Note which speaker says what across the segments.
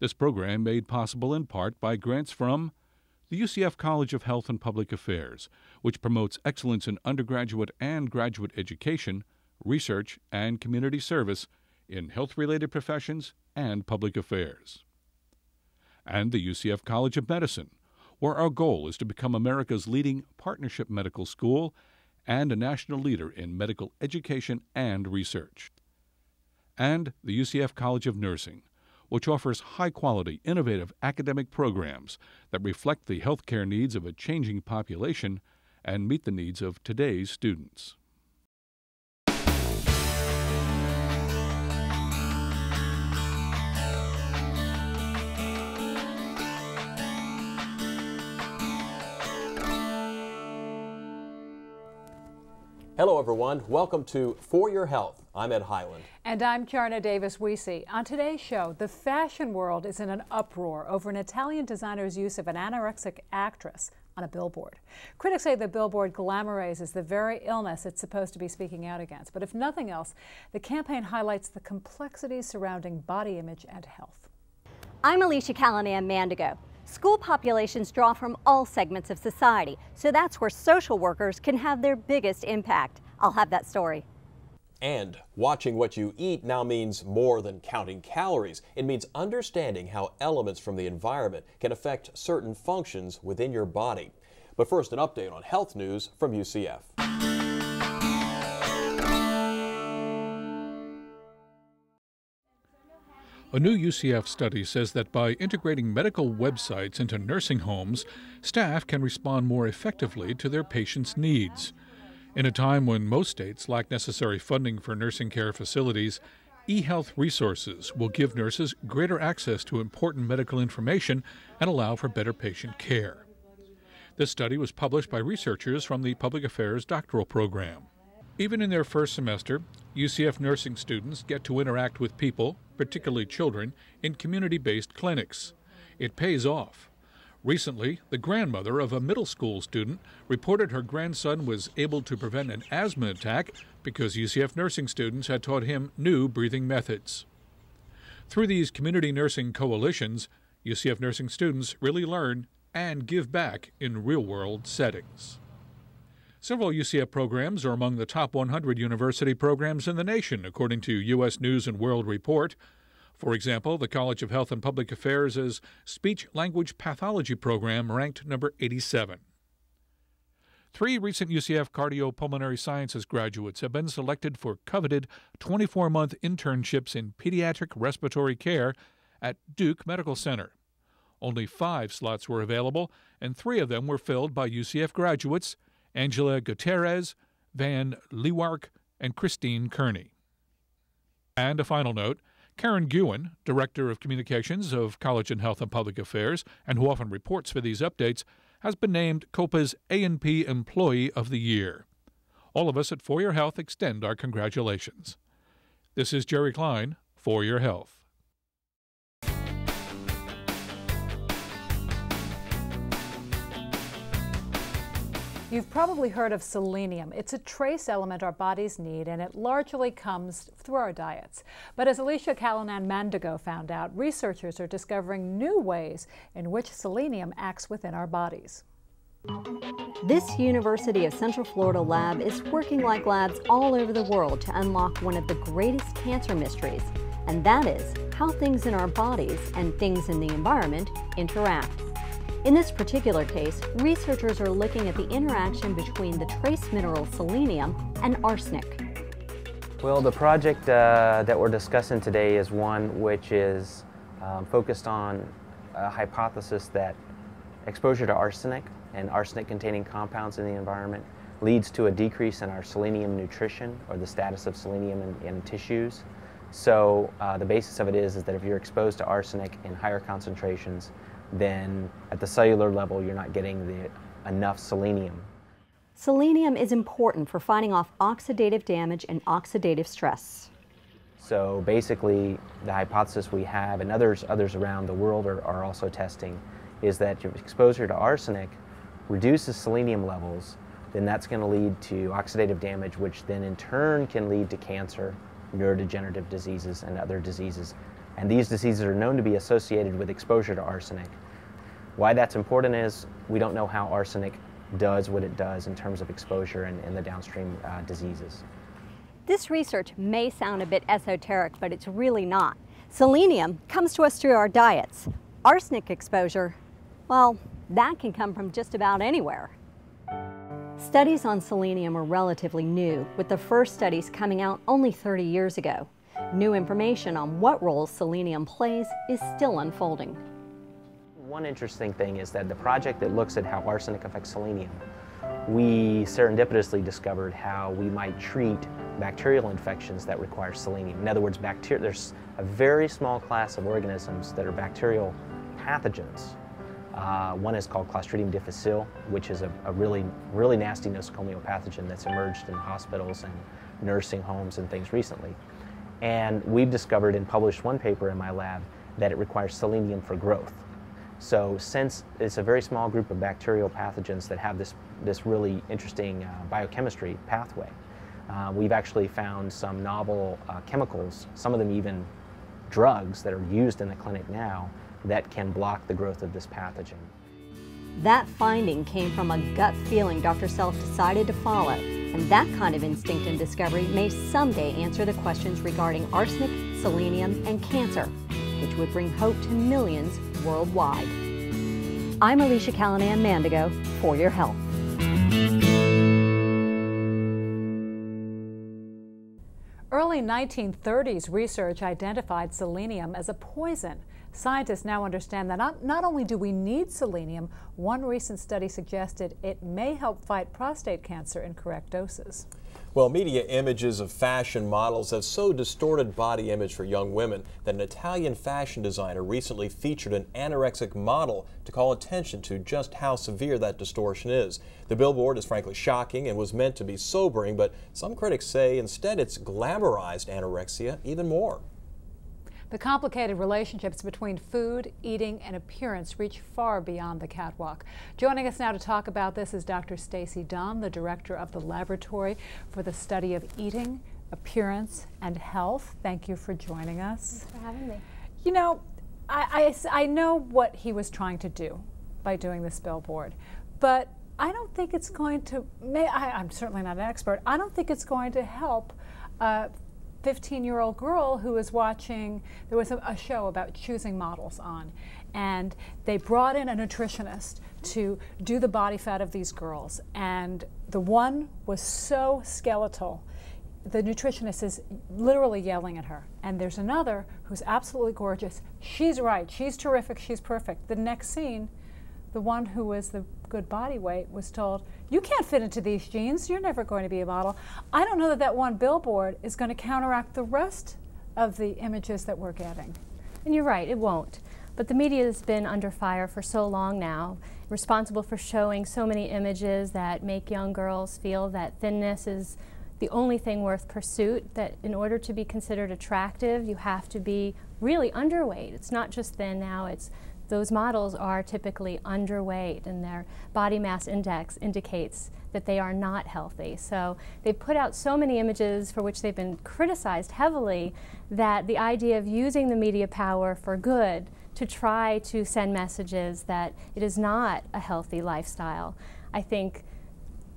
Speaker 1: This program made possible in part by grants from the UCF College of Health and Public Affairs, which promotes excellence in undergraduate and graduate education, research, and community service in health related professions and public affairs. And the UCF College of Medicine, where our goal is to become America's leading partnership medical school and a national leader in medical education and research. And the UCF College of Nursing, which offers high quality, innovative academic programs that reflect the healthcare needs of a changing population and meet the needs of today's students.
Speaker 2: Hello, everyone. Welcome to For Your Health. I'm Ed Heiland.
Speaker 3: And I'm Charna Davis Wiese. On today's show, the fashion world is in an uproar over an Italian designer's use of an anorexic actress on a billboard. Critics say the billboard glamorizes the very illness it's supposed to be speaking out against. But if nothing else, the campaign highlights the complexities surrounding body image and health.
Speaker 4: I'm Alicia Callanan Mandigo. School populations draw from all segments of society, so that's where social workers can have their biggest impact. I'll have that story.
Speaker 2: And watching what you eat now means more than counting calories. It means understanding how elements from the environment can affect certain functions within your body. But first, an update on health news from UCF.
Speaker 1: A new UCF study says that by integrating medical websites into nursing homes, staff can respond more effectively to their patients' needs. In a time when most states lack necessary funding for nursing care facilities, eHealth resources will give nurses greater access to important medical information and allow for better patient care. This study was published by researchers from the Public Affairs Doctoral Program. Even in their first semester, UCF nursing students get to interact with people, particularly children, in community based clinics. It pays off. Recently, the grandmother of a middle school student reported her grandson was able to prevent an asthma attack because UCF nursing students had taught him new breathing methods. Through these community nursing coalitions, UCF nursing students really learn and give back in real world settings. Several UCF programs are among the top 100 university programs in the nation, according to U.S. News and World Report. For example, the College of Health and Public Affairs' Speech Language Pathology program ranked number 87. Three recent UCF cardiopulmonary sciences graduates have been selected for coveted 24 month internships in pediatric respiratory care at Duke Medical Center. Only five slots were available, and three of them were filled by UCF graduates Angela Gutierrez, Van Leeuwark, and Christine Kearney. And a final note Karen Guin, Director of Communications of College and Health and Public Affairs, and who often reports for these updates, has been named COPA's A&P Employee of the Year. All of us at For Your Health extend our congratulations. This is Jerry Klein, For Your Health.
Speaker 3: You've probably heard of selenium. It's a trace element our bodies need, and it largely comes through our diets. But as Alicia Callanan Mandigo found out, researchers are discovering new ways in which selenium acts within our bodies.
Speaker 4: This University of Central Florida lab is working like labs all over the world to unlock one of the greatest cancer mysteries, and that is how things in our bodies and things in the environment interact. In this particular case, researchers are looking at the interaction between the trace mineral selenium and arsenic.
Speaker 5: Well, the project uh, that we're discussing today is one which is um, focused on a hypothesis that exposure to arsenic and arsenic containing compounds in the environment leads to a decrease in our selenium nutrition or the status of selenium in, in tissues. So uh, the basis of it is, is that if you're exposed to arsenic in higher concentrations, then at the cellular level you're not getting the enough selenium.
Speaker 4: Selenium is important for fighting off oxidative damage and oxidative stress.
Speaker 5: So basically the hypothesis we have and others, others around the world are, are also testing is that your exposure to arsenic reduces selenium levels, then that's going to lead to oxidative damage, which then in turn can lead to cancer, neurodegenerative diseases, and other diseases And these diseases are known to be associated with exposure to arsenic. Why that's important is we don't know how arsenic does what it does in terms of exposure and, and the downstream uh, diseases.
Speaker 4: This research may sound a bit esoteric, but it's really not. Selenium comes to us through our diets. Arsenic exposure, well, that can come from just about anywhere. Studies on selenium are relatively new, with the first studies coming out only 30 years ago. New information on what role selenium plays is still unfolding.
Speaker 5: One interesting thing is that the project that looks at how arsenic affects selenium, we serendipitously discovered how we might treat bacterial infections that require selenium. In other words, there's a very small class of organisms that are bacterial pathogens uh, one is called Clostridium difficile, which is a, a, really, really nasty nosocomial pathogen that's emerged in hospitals and nursing homes and things recently. And we've discovered and published one paper in my lab that it requires selenium for growth. So since it's a very small group of bacterial pathogens that have this, this really interesting uh, biochemistry pathway, uh, we've actually found some novel uh, chemicals, some of them even drugs that are used in the clinic now that can block the growth of this pathogen.
Speaker 4: That finding came from a gut feeling Dr. Self decided to follow, and that kind of instinct and discovery may someday answer the questions regarding arsenic, selenium, and cancer, which would bring hope to millions worldwide. I'm Alicia Callanan Mandigo for your health.
Speaker 3: Early 1930s research identified selenium as a poison Scientists now understand that not, not only do we need selenium, one recent study suggested it may help fight prostate cancer in correct doses.
Speaker 2: Well, media images of fashion models have so distorted body image for young women that an Italian fashion designer recently featured an anorexic model to call attention to just how severe that distortion is. The billboard is frankly shocking and was meant to be sobering, but some critics say instead it's glamorized anorexia even more.
Speaker 3: The complicated relationships between food, eating, and appearance reach far beyond the catwalk. Joining us now to talk about this is Dr. Stacey Dunn, the director of the Laboratory for the Study of Eating, Appearance, and Health. Thank you for joining us.
Speaker 6: Thanks for having me.
Speaker 3: You know, I, I, I know what he was trying to do by doing this billboard, but I don't think it's going to, may, I, am certainly not an expert, I don't think it's going to help uh, 15 year old girl who was watching, there was a, a, show about choosing models on, and they brought in a nutritionist to do the body fat of these girls. And the one was so skeletal, the nutritionist is literally yelling at her. And there's another who's absolutely gorgeous. She's right, she's terrific, she's perfect. The next scene, the one who was the good body weight was told, you can't fit into these jeans, you're never going to be a model. I don't know that that one billboard is going to counteract the rest of the images that we're getting.
Speaker 6: And you're right, it won't. But the media has been under fire for so long now, responsible for showing so many images that make young girls feel that thinness is the only thing worth pursuit, that in order to be considered attractive, you have to be really underweight. It's not just thin now, it's those models are typically underweight and their body mass index indicates that they are not healthy. So they've put out so many images for which they've been criticized heavily that the idea of using the media power for good to try to send messages that it is not a healthy lifestyle, I think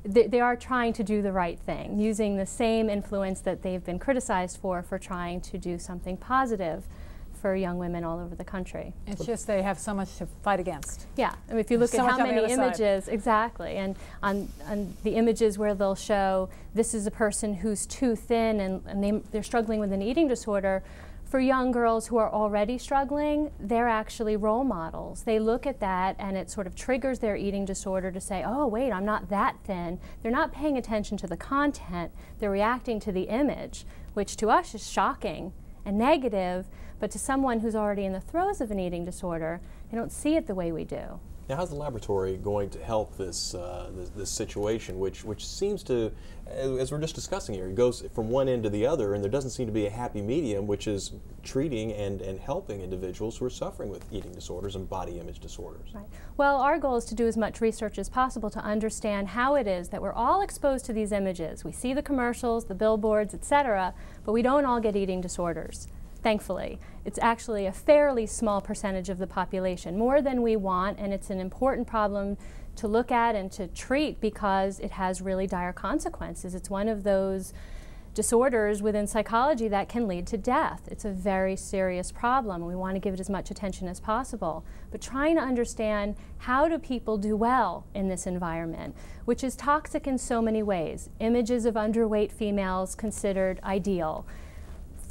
Speaker 6: they, they are trying to do the right thing, using the same influence that they've been criticized for for trying to do something positive for young women all over the country.
Speaker 3: It's just they have so much to fight against.
Speaker 6: Yeah, I mean, if you look
Speaker 3: so
Speaker 6: at how many images,
Speaker 3: side.
Speaker 6: exactly, and on, on the images where they'll show this is a person who's too thin and, and they, they're struggling with an eating disorder, for young girls who are already struggling, they're actually role models. They look at that and it sort of triggers their eating disorder to say, oh, wait, I'm not that thin. They're not paying attention to the content, they're reacting to the image, which to us is shocking and negative, but to someone who's already in the throes of an eating disorder, they don't see it the way we do.
Speaker 2: Now, how's the laboratory going to help this, uh, this, this, situation, which, which seems to, as we're just discussing here, it goes from one end to the other, and there doesn't seem to be a happy medium, which is treating and, and helping individuals who are suffering with eating disorders and body image disorders.
Speaker 6: Right. Well, our goal is to do as much research as possible to understand how it is that we're all exposed to these images. We see the commercials, the billboards, etc., but we don't all get eating disorders thankfully. It's actually a fairly small percentage of the population, more than we want, and it's an important problem to look at and to treat because it has really dire consequences. It's one of those disorders within psychology that can lead to death. It's a very serious problem and we want to give it as much attention as possible. But trying to understand how do people do well in this environment, which is toxic in so many ways. Images of underweight females considered ideal.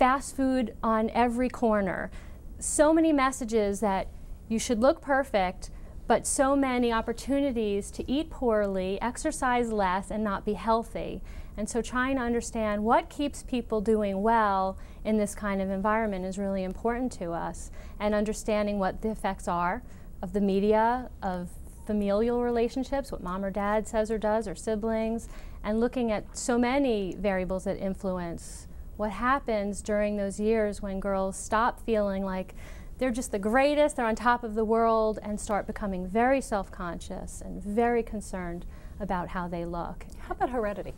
Speaker 6: Fast food on every corner. So many messages that you should look perfect, but so many opportunities to eat poorly, exercise less, and not be healthy. And so trying to understand what keeps people doing well in this kind of environment is really important to us. And understanding what the effects are of the media, of familial relationships, what mom or dad says or does, or siblings, and looking at so many variables that influence what happens during those years when girls stop feeling like they're just the greatest, they're on top of the world, and start becoming very self conscious and very concerned about how they look.
Speaker 3: How about heredity?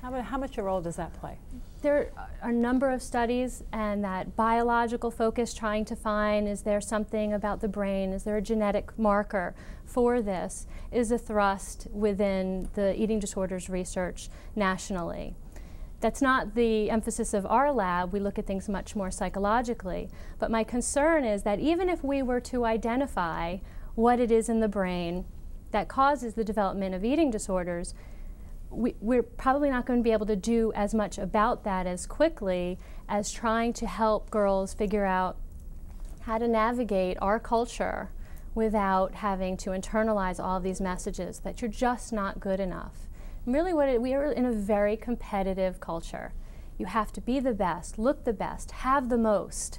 Speaker 3: How, about, how much a role does that play?
Speaker 6: There are a number of studies and that biological focus trying to find is there something about the brain, is there a genetic marker for this, is a thrust within the eating disorders research nationally. That's not the emphasis of our lab. We look at things much more psychologically. But my concern is that even if we were to identify what it is in the brain that causes the development of eating disorders, we, are probably not going to be able to do as much about that as quickly as trying to help girls figure out how to navigate our culture without having to internalize all these messages that you're just not good enough. Really, what it, we are in a very competitive culture. You have to be the best, look the best, have the most.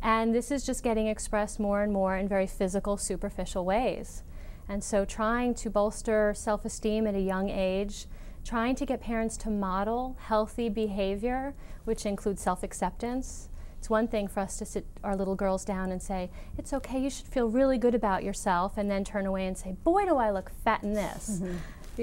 Speaker 6: And this is just getting expressed more and more in very physical, superficial ways. And so, trying to bolster self esteem at a young age trying to get parents to model healthy behavior, which includes self acceptance. It's one thing for us to sit our little girls down and say, It's okay, you should feel really good about yourself, and then turn away and say, Boy, do I look fat in this. Mm-hmm.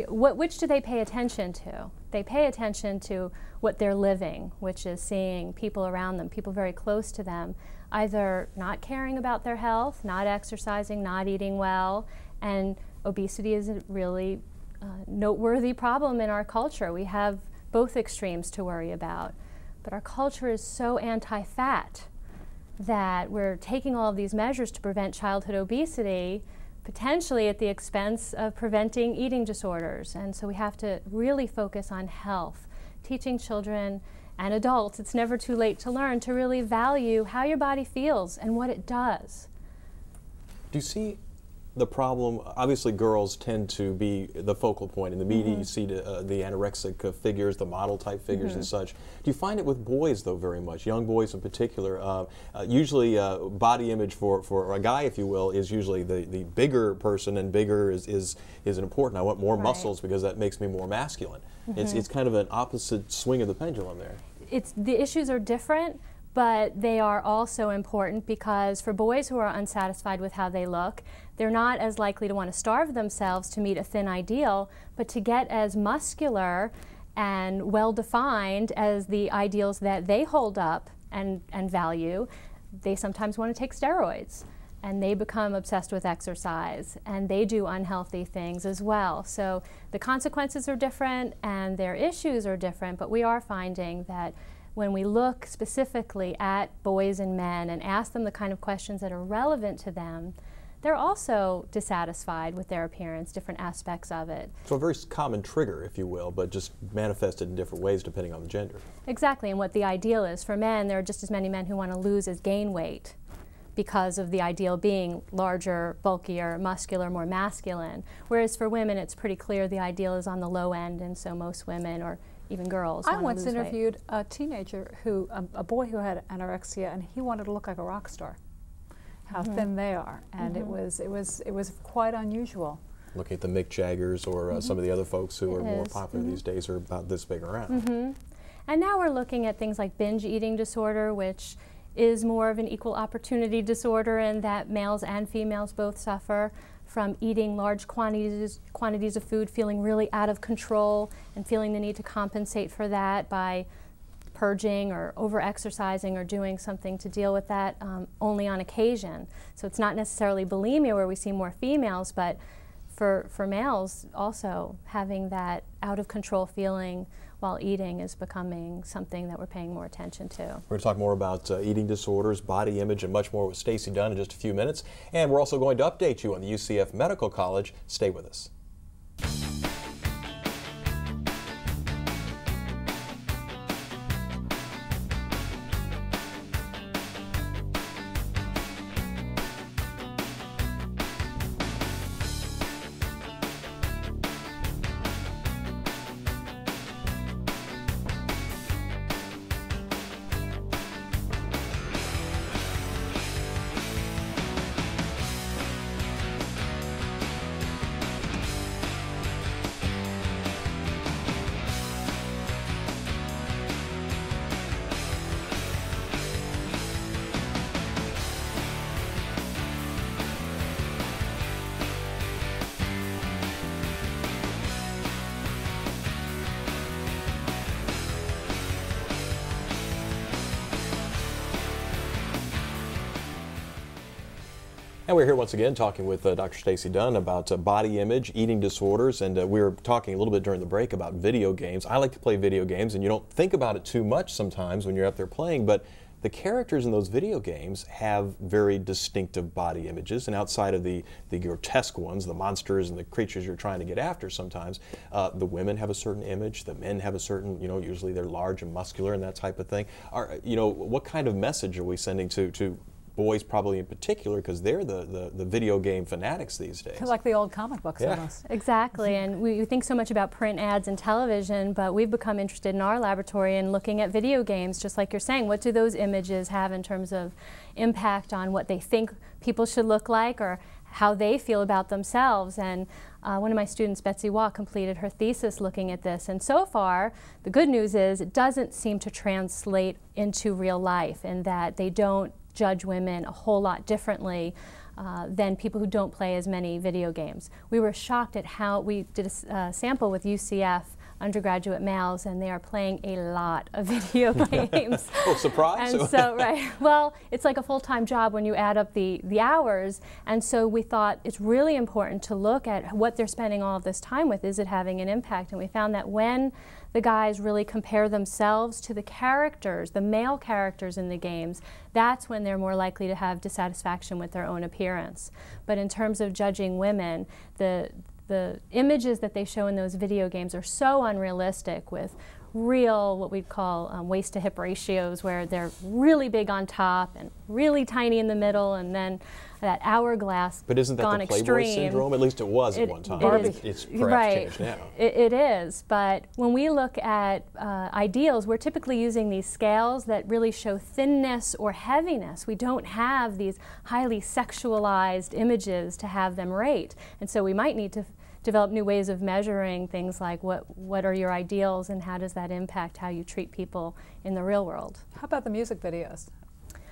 Speaker 6: What, which do they pay attention to? They pay attention to what they're living, which is seeing people around them, people very close to them, either not caring about their health, not exercising, not eating well, and obesity is a really uh, noteworthy problem in our culture. We have both extremes to worry about. But our culture is so anti fat that we're taking all of these measures to prevent childhood obesity, potentially at the expense of preventing eating disorders. And so we have to really focus on health, teaching children and adults, it's never too late to learn, to really value how your body feels and what it does.
Speaker 2: Do you see the problem, obviously girls tend to be the focal point in the media. Mm -hmm. You see the, uh, the anorexic uh, figures, the model type figures mm -hmm. and mm-hmm. such. Do you find it with boys though very much, young boys in particular? Uh, uh usually uh, body image for, for a guy, if you will, is usually the, the bigger person and bigger is, is, is important. I want more right. muscles because that makes me more masculine. Mm -hmm. It's, it's kind of an opposite swing of the pendulum there.
Speaker 6: It's, the issues are different but they are also important because for boys who are unsatisfied with how they look, they're not as likely to want to starve themselves to meet a thin ideal, but to get as muscular and well defined as the ideals that they hold up and, and value, they sometimes want to take steroids and they become obsessed with exercise and they do unhealthy things as well. So the consequences are different and their issues are different, but we are finding that when we look specifically at boys and men and ask them the kind of questions that are relevant to them, they're also dissatisfied with their appearance, different aspects of it.
Speaker 2: So a very common trigger, if you will, but just manifested in different ways depending on the gender.
Speaker 6: Exactly, and what the ideal is. For men, there are just as many men who want to lose as gain weight because of the ideal being larger, bulkier, muscular, more masculine. Whereas for women, it's pretty clear the ideal is on the low end, and so most women, or even girls.
Speaker 3: I once interviewed weight. a teenager who, a, a, boy who had anorexia, and he wanted to look like a rock star. How mm -hmm. thin they are, and mm -hmm. it mm-hmm. was it was it was quite unusual.
Speaker 2: Looking at the Mick Jaggers or uh, mm -hmm. some of the other folks who it are is. more popular mm-hmm. these days are about this big around.
Speaker 6: Mm-hmm. And now we're looking at things like binge eating disorder, which is more of an equal opportunity disorder, and that males and females both suffer from eating large quantities, quantities of food, feeling really out of control, and feeling the need to compensate for that by purging or over-exercising or doing something to deal with that um, only on occasion. So it's not necessarily bulimia where we see more females, but for, for males also having that out of control feeling while eating is becoming something that we're paying more attention to.
Speaker 2: We're going to talk more about uh, eating disorders, body image, and much more with Stacey Dunn in just a few minutes. And we're also going to update you on the UCF Medical College. Stay with us. And we're here once again talking with uh, Dr. Stacey Dunn about uh, body image, eating disorders, and uh, we were talking a little bit during the break about video games. I like to play video games, and you don't think about it too much sometimes when you're out there playing, but the characters in those video games have very distinctive body images, and outside of the, the grotesque ones, the monsters and the creatures you're trying to get after sometimes, uh, the women have a certain image, the men have a certain, you know, usually they're large and muscular and that type of thing. Are, you know, what kind of message are we sending to, to boys probably in particular because they're the, the, the, video game fanatics these days.
Speaker 3: Like the old comic books
Speaker 2: yeah.
Speaker 3: almost.
Speaker 6: Exactly, and we think so much about print ads and television, but we've become interested in our laboratory in looking at video games, just like you're saying. What do those images have in terms of impact on what they think people should look like or how they feel about themselves. And uh, one of my students, Betsy Watt, completed her thesis looking at this. And so far, the good news is it doesn't seem to translate into real life in that they don't judge women a whole lot differently uh, than people who don't play as many video games. We were shocked at how we did a uh, sample with UCF undergraduate males and they are playing a lot of video games.
Speaker 2: oh, surprise!
Speaker 6: And so, right, well, it's like a full-time job when you add up the, the hours. And so we thought it's really important to look at what they're spending all of this time with. Is it having an impact? And we found that when the guys really compare themselves to the characters, the male characters in the games, that's when they're more likely to have dissatisfaction with their own appearance. But in terms of judging women, the the images that they show in those video games are so unrealistic with real, what we'd call um, waist to hip ratios, where they're really big on top and really tiny in the middle, and then that hourglass
Speaker 2: But isn't that
Speaker 6: gone
Speaker 2: the Playboy
Speaker 6: extreme.
Speaker 2: syndrome? At least it was
Speaker 6: it,
Speaker 2: at one time.
Speaker 6: It
Speaker 2: is, it's perhaps
Speaker 6: right.
Speaker 2: changed now.
Speaker 6: It, it is, but when we look at uh, ideals, we're typically using these scales that really show thinness or heaviness. We don't have these highly sexualized images to have them rate, and so we might need to develop new ways of measuring things like what, what are your ideals and how does that impact how you treat people in the real world.
Speaker 3: How about the music videos?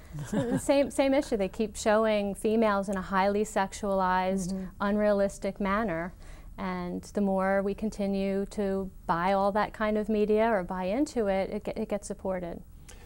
Speaker 6: same, same issue. They keep showing females in a highly sexualized, mm -hmm. unrealistic manner. And the more we continue to buy all that kind of media or buy into it, it, it gets supported.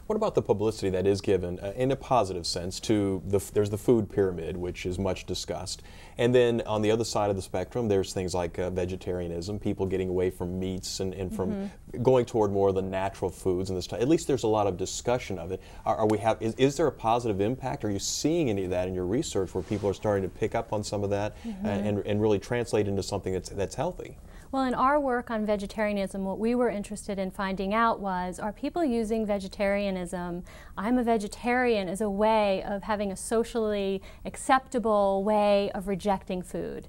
Speaker 2: What about the publicity that is given uh, in a positive sense to the, there's the food pyramid, which is much discussed. And then on the other side of the spectrum, there's things like uh, vegetarianism, people getting away from meats and, and from mm -hmm. going toward more of the natural foods and this. At least there's a lot of discussion of it. Are, are we have, is, is, there a positive impact? Are you seeing any of that in your research where people are starting to pick up on some of that mm -hmm. and, and really translate into something that's, that's healthy?
Speaker 6: Well, in our work on vegetarianism, what we were interested in finding out was, are people using vegetarianism, I'm a vegetarian, as a way of having a socially acceptable way of rejecting food?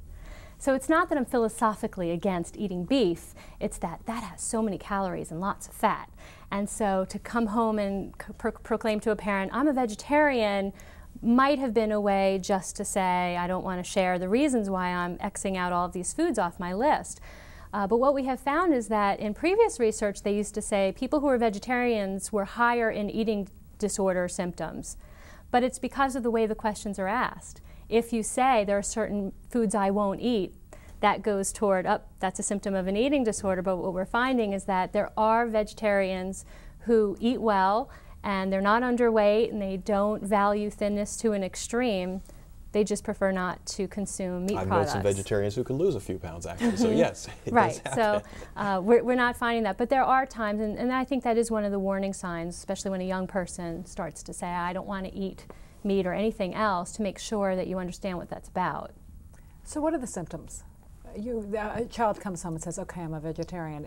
Speaker 6: So it's not that I'm philosophically against eating beef, it's that that has so many calories and lots of fat. And so to come home and pro proclaim to a parent, I'm a vegetarian, might have been a way just to say, I don't want to share the reasons why I'm Xing out all of these foods off my list. Uh, but what we have found is that in previous research, they used to say people who were vegetarians were higher in eating disorder symptoms. But it's because of the way the questions are asked. If you say there are certain foods I won't eat, that goes toward, up, oh, that's a symptom of an eating disorder. But what we're finding is that there are vegetarians who eat well and they're not underweight and they don't value thinness to an extreme, they just prefer not to consume meat
Speaker 2: I've
Speaker 6: products.
Speaker 2: known some vegetarians who can lose a few pounds actually. So yes,
Speaker 6: right. So uh, we're, we're not finding that, but there are times, and, and I think that is one of the warning signs, especially when a young person starts to say, "I don't want to eat meat or anything else," to make sure that you understand what that's about.
Speaker 3: So, what are the symptoms? You, a child comes home and says, "Okay, I'm a vegetarian."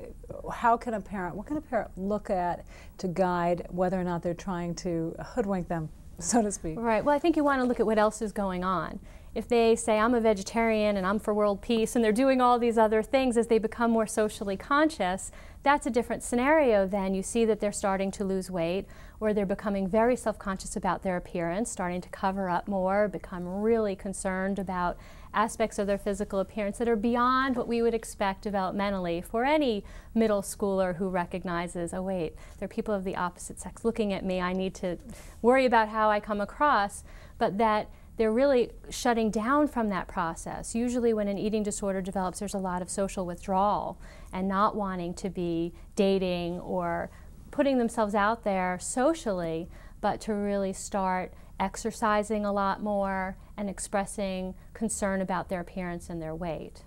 Speaker 3: How can a parent? What can a parent look at to guide whether or not they're trying to hoodwink them so to speak.
Speaker 6: Right. Well, I think you want to look at what else is going on. If they say, I'm a vegetarian and I'm for world peace, and they're doing all these other things as they become more socially conscious, that's a different scenario than you see that they're starting to lose weight or they're becoming very self conscious about their appearance, starting to cover up more, become really concerned about aspects of their physical appearance that are beyond what we would expect developmentally for any middle schooler who recognizes, oh, wait, there are people of the opposite sex looking at me, I need to worry about how I come across, but that they're really shutting down from that process. Usually, when an eating disorder develops, there's a lot of social withdrawal and not wanting to be dating or putting themselves out there socially, but to really start exercising a lot more and expressing concern about their appearance and their weight.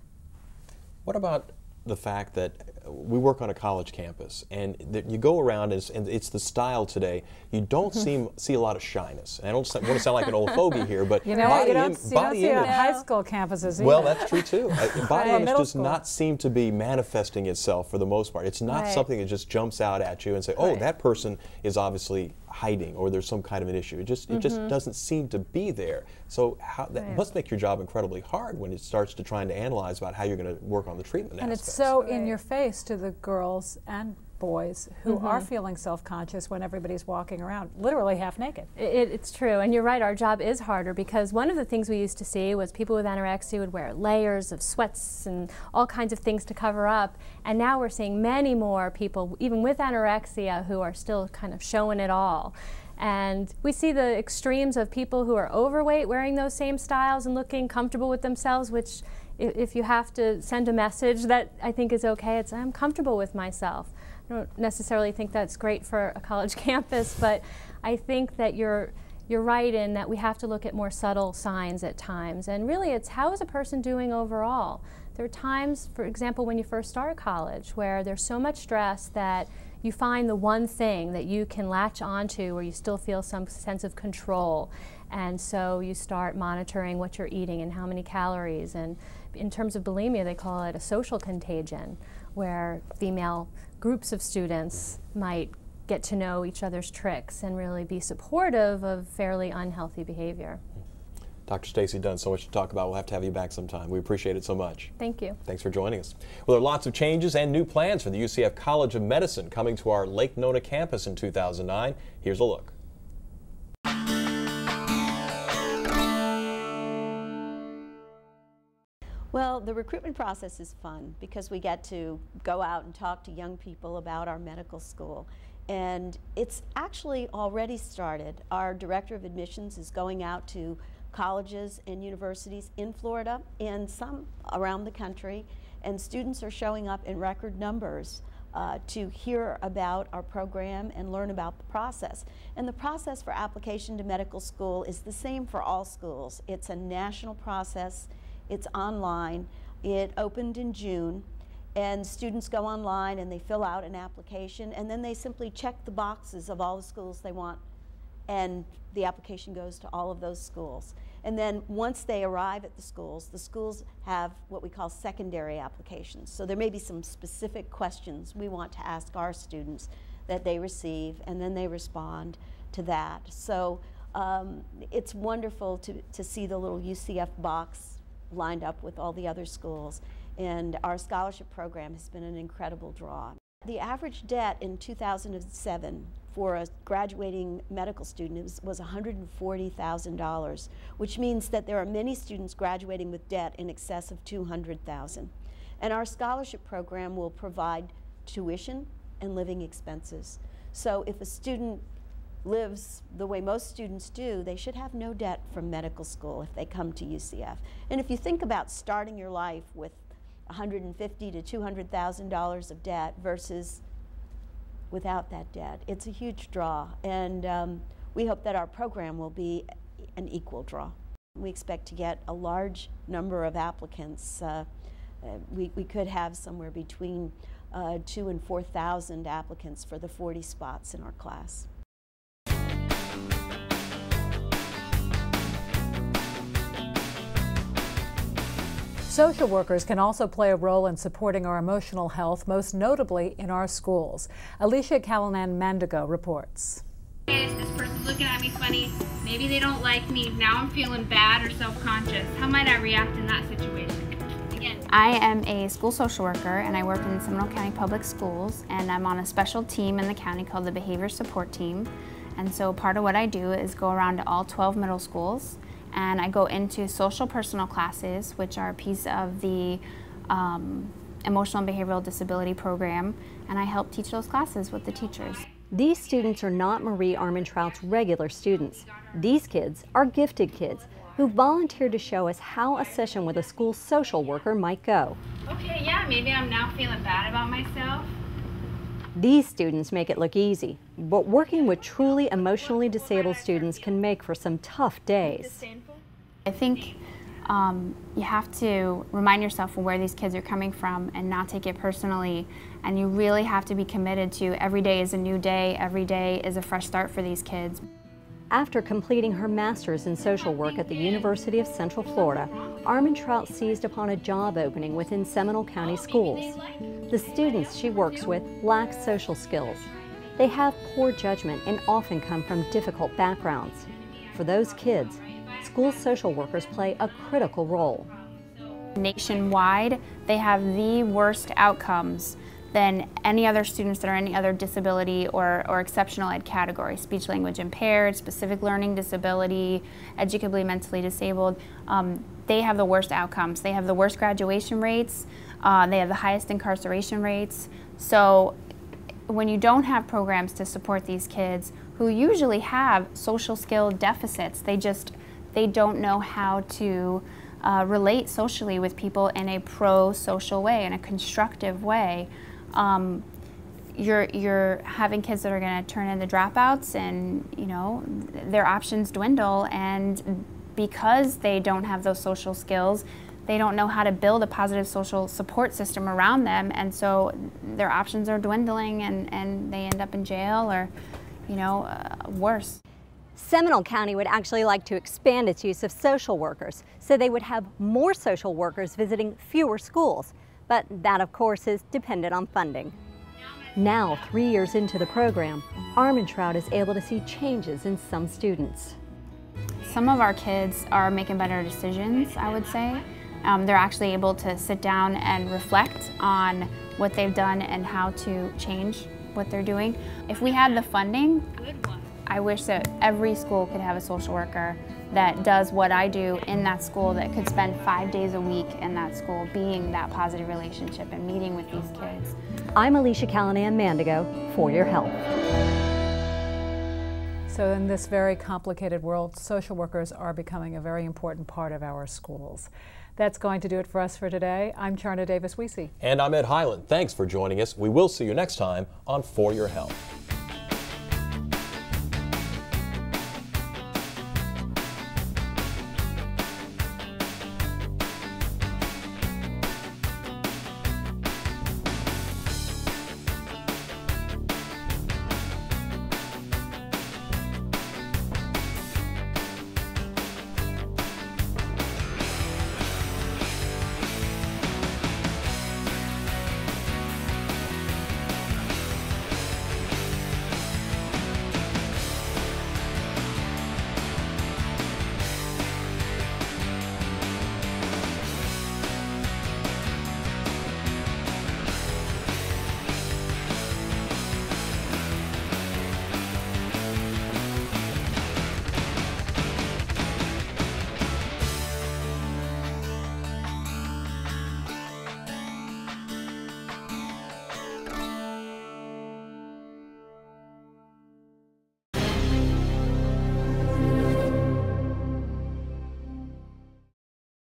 Speaker 2: What about the fact that we work on a college campus, and you go around, and it's, and it's the style today. You don't seem see a lot of shyness. And I don't want to sound like an old fogey here, but
Speaker 3: you know,
Speaker 2: body,
Speaker 3: you don't, you
Speaker 2: body
Speaker 3: don't see
Speaker 2: image.
Speaker 3: high school campuses. Either.
Speaker 2: Well, that's true too. Uh, body
Speaker 3: Right.
Speaker 2: image does
Speaker 3: school.
Speaker 2: not seem to be manifesting itself for the most part. It's not
Speaker 6: Right.
Speaker 2: something that just jumps out at you and say, "Oh,
Speaker 6: Right.
Speaker 2: that person is obviously hiding," or "There's some kind of an issue." It just it just doesn't seem to be there. So how, that
Speaker 6: Mm-hmm. Right.
Speaker 2: must make your job incredibly hard when it starts to trying to analyze about how you're going to work on the treatment
Speaker 3: and it's
Speaker 2: aspects.
Speaker 3: so in your face to the girls and boys who are
Speaker 6: Mm-hmm.
Speaker 3: feeling self-conscious when everybody's walking around literally half naked.
Speaker 6: It, it's true, and you're right, our job is harder because one of the things we used to see was people with anorexia would wear layers of sweats and all kinds of things to cover up, and now we're seeing many more people, even with anorexia, who are still kind of showing it all. And we see the extremes of people who are overweight wearing those same styles and looking comfortable with themselves, which i- if you have to send a message that I think is okay, it's I'm comfortable with myself. I don't necessarily think that's great for a college campus, but I think that you're you're right in that we have to look at more subtle signs at times. And really it's how is a person doing overall? There are times, for example, when you first start college where there's so much stress that you find the one thing that you can latch onto where you still feel some sense of control. And so you start monitoring what you're eating and how many calories. And in terms of bulimia, they call it a social contagion, where female groups of students might get to know each other's tricks and really be supportive of fairly unhealthy behavior.
Speaker 2: Dr. Stacey Dunn, so much to talk about. We'll have to have you back sometime. We appreciate it so much.
Speaker 6: Thank you.
Speaker 2: Thanks for joining us. Well, there are lots of changes and new plans for the UCF College of Medicine coming to our Lake Nona campus in 2009. Here's a look.
Speaker 7: Well, the recruitment process is fun because we get to go out and talk to young people about our medical school. And it's actually already started. Our director of admissions is going out to colleges and universities in Florida and some around the country, and students are showing up in record numbers uh, to hear about our program and learn about the process. And the process for application to medical school is the same for all schools. It's a national process. It's online. It opened in June, and students go online and they fill out an application, and then they simply check the boxes of all the schools they want, and the application goes to all of those schools. And then once they arrive at the schools, the schools have what we call secondary applications. So there may be some specific questions we want to ask our students that they receive, and then they respond to that. So um, it's wonderful to, to see the little UCF box lined up with all the other schools. And our scholarship program has been an incredible draw. The average debt in 2007 for a graduating medical student was, was $140,000, which means that there are many students graduating with debt in excess of 200,000. And our scholarship program will provide tuition and living expenses. So if a student lives the way most students do, they should have no debt from medical school if they come to UCF. And if you think about starting your life with 150 to 200,000 dollars of debt versus without that debt. It's a huge draw, and um, we hope that our program will be an equal draw. We expect to get a large number of applicants. Uh, uh, we, we could have somewhere between uh, two and 4,000 applicants for the 40 spots in our class.
Speaker 3: Social workers can also play a role in supporting our emotional health, most notably in our schools. Alicia Callanan Mandigo reports.
Speaker 8: This person's looking at me funny. Maybe they don't like me. Now I'm feeling bad or self-conscious. How might I react in that situation? Again.
Speaker 9: I am a school social worker and I work in Seminole County Public Schools and I'm on a special team in the county called the Behavior Support Team. And so part of what I do is go around to all 12 middle schools and I go into social personal classes, which are a piece of the um, emotional and behavioral disability program, and I help teach those classes with the teachers.
Speaker 4: These students are not Marie Armentrout's regular students. These kids are gifted kids who volunteered to show us how a session with a school social worker might go.
Speaker 8: Okay, yeah, maybe I'm now feeling bad about myself.
Speaker 4: These students make it look easy, but working with truly emotionally disabled students can make for some tough days.
Speaker 9: I think um, you have to remind yourself where these kids are coming from and not take it personally. And you really have to be committed to every day is a new day, every day is a fresh start for these kids.
Speaker 4: After completing her master's in social work at the University of Central Florida, Armentrout seized upon a job opening within Seminole County schools. The students she works with lack social skills. They have poor judgment and often come from difficult backgrounds. For those kids, school social workers play a critical role.
Speaker 9: Nationwide, they have the worst outcomes than any other students that are any other disability or, or exceptional ed category, speech language impaired, specific learning disability, educably mentally disabled. Um, they have the worst outcomes. They have the worst graduation rates. Uh, they have the highest incarceration rates. So when you don't have programs to support these kids who usually have social skill deficits, they just, they don't know how to uh, relate socially with people in a pro-social way, in a constructive way um, you're you're having kids that are going to turn into dropouts, and you know their options dwindle, and because they don't have those social skills, they don't know how to build a positive social support system around them, and so their options are dwindling, and and they end up in jail or, you know, uh, worse.
Speaker 4: Seminole County would actually like to expand its use of social workers, so they would have more social workers visiting fewer schools. But that, of course, is dependent on funding. Now, three years into the program, Armentrout is able to see changes in some students.
Speaker 9: Some of our kids are making better decisions, I would say. Um, they're actually able to sit down and reflect on what they've done and how to change what they're doing. If we had the funding, I wish that every school could have a social worker that does what I do in that school that could spend five days a week in that school being that positive relationship and meeting with these kids.
Speaker 4: I'm Alicia Callanan Mandigo for your help.
Speaker 3: So in this very complicated world, social workers are becoming a very important part of our schools. That's going to do it for us for today. I'm Charna Davis Wiese.
Speaker 2: And I'm Ed Heiland. Thanks for joining us. We will see you next time on For Your Health.